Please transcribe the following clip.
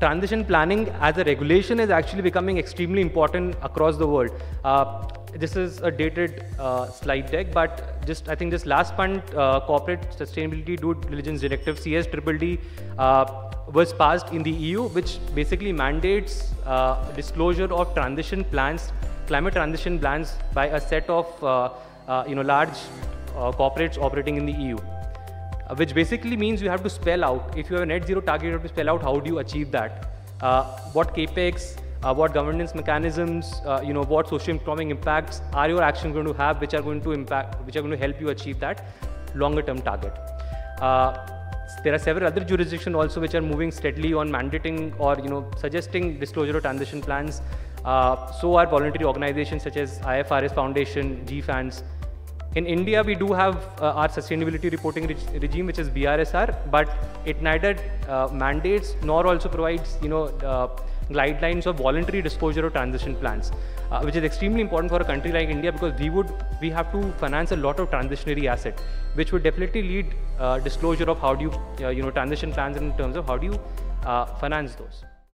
transition planning as a regulation is actually becoming extremely important across the world. Uh, this is a dated uh, slide deck, but just I think this last month, uh, corporate sustainability due diligence directive CSDDD uh, was passed in the EU, which basically mandates uh, disclosure of transition plans, climate transition plans by a set of uh, you know large corporates operating in the EU. Which basically means you have to spell out, if you have a net zero target, you have to spell out how do you achieve that. what capex, uh, what governance mechanisms, uh, you know, what socio-economic impacts are your actions going to have, which are going to impact, which are going to help you achieve that longer-term target. Uh, there are several other jurisdictions also which are moving steadily on mandating or you know suggesting disclosure of transition plans. Uh, so are voluntary organizations such as IFRS Foundation, GFANZ. In India, we do have uh, our sustainability reporting reg regime, which is BRSR, but it neither uh, mandates nor also provides you know guidelines of voluntary disclosure of transition plans, uh, which is extremely important for a country like India because we would we have to finance a lot of transitionary asset, which would definitely lead uh, disclosure of how do you uh, you know transition plans in terms of how do you uh, finance those.